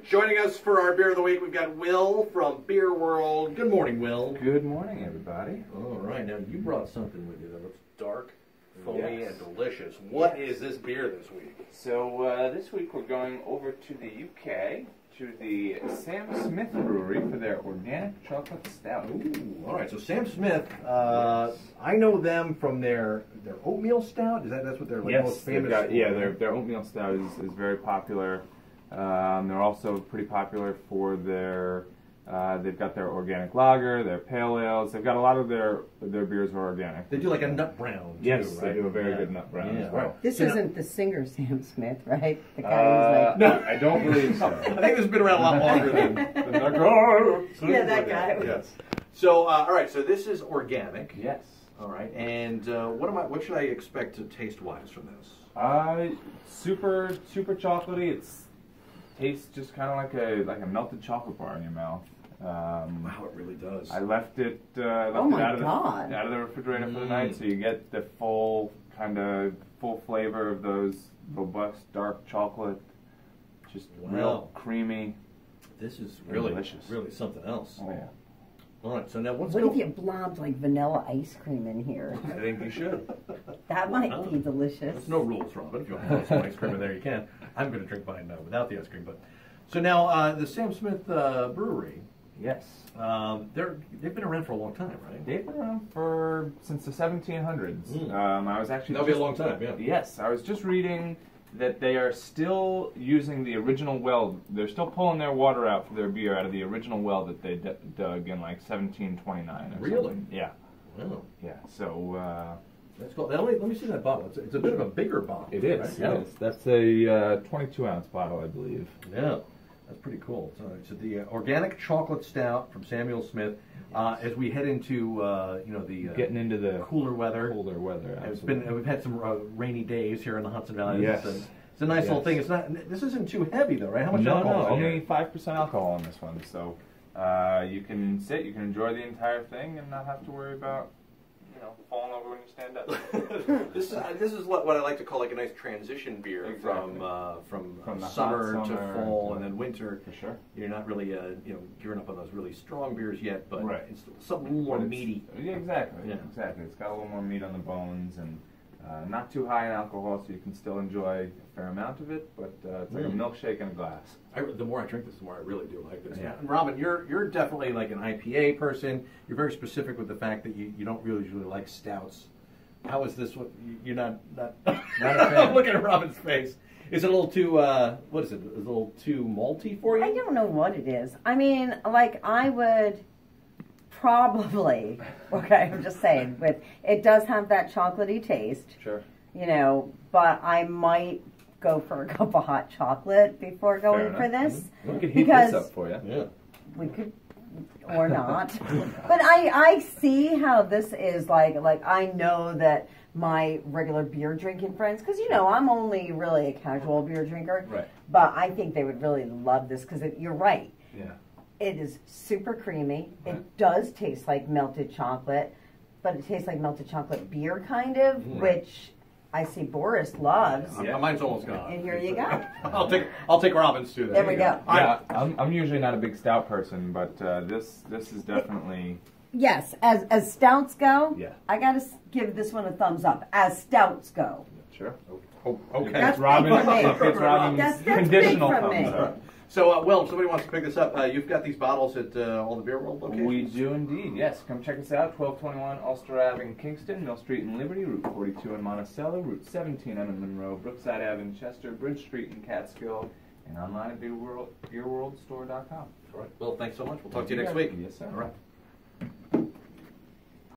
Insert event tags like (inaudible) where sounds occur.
Joining us for our beer of the week, we've got Will from Beer World. Good morning, Will. Good morning, everybody. All right, now you brought something with you that looks dark, foamy, Yes. and delicious. What Yes. is this beer this week? So uh, this week we're going over to the UK to the Sam Smith Brewery for their organic chocolate stout. Ooh, all right. So Sam Smith, uh, I know them from their their oatmeal stout. Is that that's what they're like yes, most famous got, for? yeah, their their oatmeal stout is, is very popular. Um, they're also pretty popular for their. Uh, they've got their organic lager, their pale ales. They've got a lot of their their beers are organic. They do like a nut brown. Too, Yes, right? they do a very Yeah. good nut brown Yeah, as well. right. This So isn't the singer Sam Smith, right? The guy Uh, who's no, I don't believe so. (laughs) I think this has been around a lot longer than, (laughs) than the (laughs) Yeah, that guy. Yes. So, uh, all right. So this is organic. yes. All right. And uh, what am I? What should I expect to taste wise from this? Uh, super super chocolatey. It's tastes just kind of like a like a melted chocolate bar in your mouth. Um, Wow, it really does. I left it uh, left Oh it my out of the God. out of the refrigerator for the Mm. night, so you get the full kind of full flavor of those robust dark chocolate. Just Wow. real creamy. this is really Delicious. really something else. Oh yeah. All right. So now what's What go- if you blobbed like vanilla ice cream in here? (laughs) I think you should. That might be delicious. There's no rules, Robin. If you want to put some ice cream in there, you can. I'm going to drink mine uh, without the ice cream. But so now uh, the Sam Smith uh, Brewery. Yes. Um, they're they've been around for a long time, right? They've been around for since the 1700s. Mm. Um, I was actually That'll be a long time, yeah. Yes, I was just reading that they are still using the original well. They're still pulling their water out for their beer out of the original well that they dug in like 1729. Or Really? something. Yeah. Wow, Yeah. So uh, that's cool. Now, let, me, let me see that bottle. It's, it's a bit of a bigger bottle. it is. right? Yeah. That's a uh, 22 ounce bottle, I believe. Yeah, that's pretty cool. So, so the uh, organic chocolate stout from Samuel Smith. Uh, as we head into uh, you know the uh, Getting into the cooler weather, colder weather. it's absolutely. been we've had some uh, rainy days here in the Hudson Valley. Yes. It's a, it's a nice little thing. It's not. This isn't too heavy though, right? How much no, alcohol? no, only five percent alcohol on this one. So uh, you can sit, you can enjoy the entire thing, and not have to worry about know falling over when you stand up. (laughs) this is this is what, what I like to call like a nice transition beer Exactly. from uh, from, From the hot summer, to fall to- and then winter. For sure. You're not really uh, you know gearing up on those really strong beers yet, but Right. it's something a little more meaty. Yeah, exactly. Yeah. Exactly. It's got a little more meat on the bones and uh, not too high in alcohol, so you can still enjoy a fair amount of it. But uh, it's like Mm. a milkshake in a glass. I, the more I drink this, the more I really do like this. Yeah. And Robin, you're you're definitely like an IPA person. You're very specific with the fact that you, you don't really usually like stouts. How is this? What you- you're not not? (laughs) Not a (laughs) fan. Look at Robin's face. Is it a little too? Uh, what is it? Is it a little too malty for you? I don't know what it is. I mean, like I would probably. (laughs) Okay, I'm just saying. With it does have that chocolatey taste, Sure. you know, but I might go for a (laughs) cup of hot chocolate before going for enough. this. Mm-hmm. We could heat Because- this up for you. Yeah. we could or not (laughs) but i i see how this is like like i know that my regular beer drinking friends because you know i'm only really a casual beer drinker Right. but i think they would really love this because you're right Yeah. It is super creamy Right. it does taste like melted chocolate but it tastes like melted chocolate beer kind of Mm. which i see boris loves Yeah. Mine's almost gone. and here you go (laughs) I'll take I'll take Robin's too. There we you go. Yeah. I'm, I'm usually not a big stout person, but uh, this this is definitely yes as as stouts go Yeah. i gotta give this one a thumbs up as stouts go sure. Oh, okay. That's It's Robin. big for me. It's Robin's That's- that's big conditional thumbs me. up. So, uh, Will, if somebody wants to pick this up, uh, you've got these bottles at uh, all the Beer World locations. We do indeed, yes. Come check us out, 1221 Ulster Ave in Kingston, Mill Street in Liberty, Route 42 in Monticello, Route 17 in Monroe, Brookside Ave in Chester, Bridge Street in Catskill, and online at beerworld, beerworldstore.com. All right. Well, thanks so much. We'll talk to you next week. Yes, sir. All right.